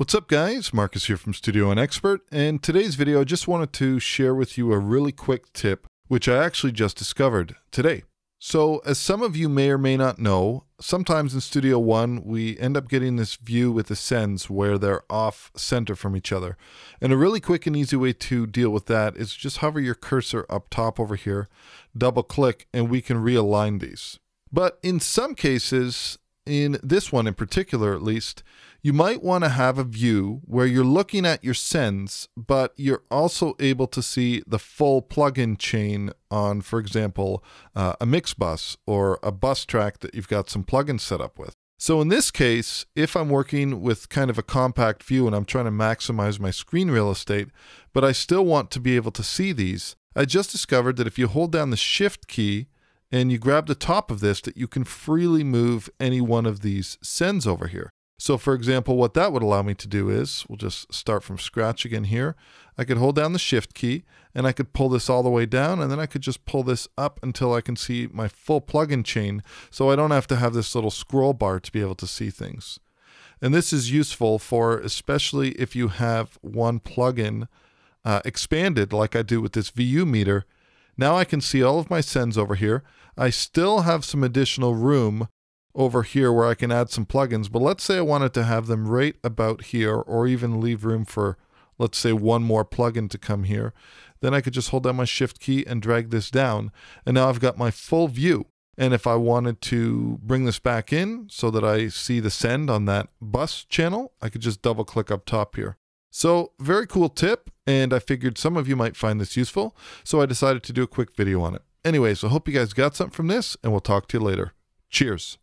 What's up guys, Marcus here from Studio One Expert, and today's video I just wanted to share with you a really quick tip which I actually just discovered today. So as some of you may or may not know, sometimes in Studio One we end up getting this view with the sends where they're off center from each other. And a really quick and easy way to deal with that is just hover your cursor up top over here, double click, and we can realign these. But in some cases, in this one in particular at least, you might want to have a view where you're looking at your sends, but you're also able to see the full plugin chain on, for example, uh, a mix bus or a bus track that you've got some plugins set up with. So in this case, if I'm working with kind of a compact view and I'm trying to maximize my screen real estate, but I still want to be able to see these, I just discovered that if you hold down the shift key and you grab the top of this, that you can freely move any one of these sends over here. So for example, what that would allow me to do is, we'll just start from scratch again here. I could hold down the shift key and I could pull this all the way down and then I could just pull this up until I can see my full plugin chain so I don't have to have this little scroll bar to be able to see things. And this is useful for especially if you have one plugin uh, expanded like I do with this VU meter. Now I can see all of my sends over here. I still have some additional room over here where I can add some plugins. But let's say I wanted to have them right about here or even leave room for, let's say, one more plugin to come here. Then I could just hold down my shift key and drag this down. And now I've got my full view. And if I wanted to bring this back in so that I see the send on that bus channel, I could just double click up top here. So very cool tip. And I figured some of you might find this useful. So I decided to do a quick video on it. Anyways, I hope you guys got something from this and we'll talk to you later. Cheers.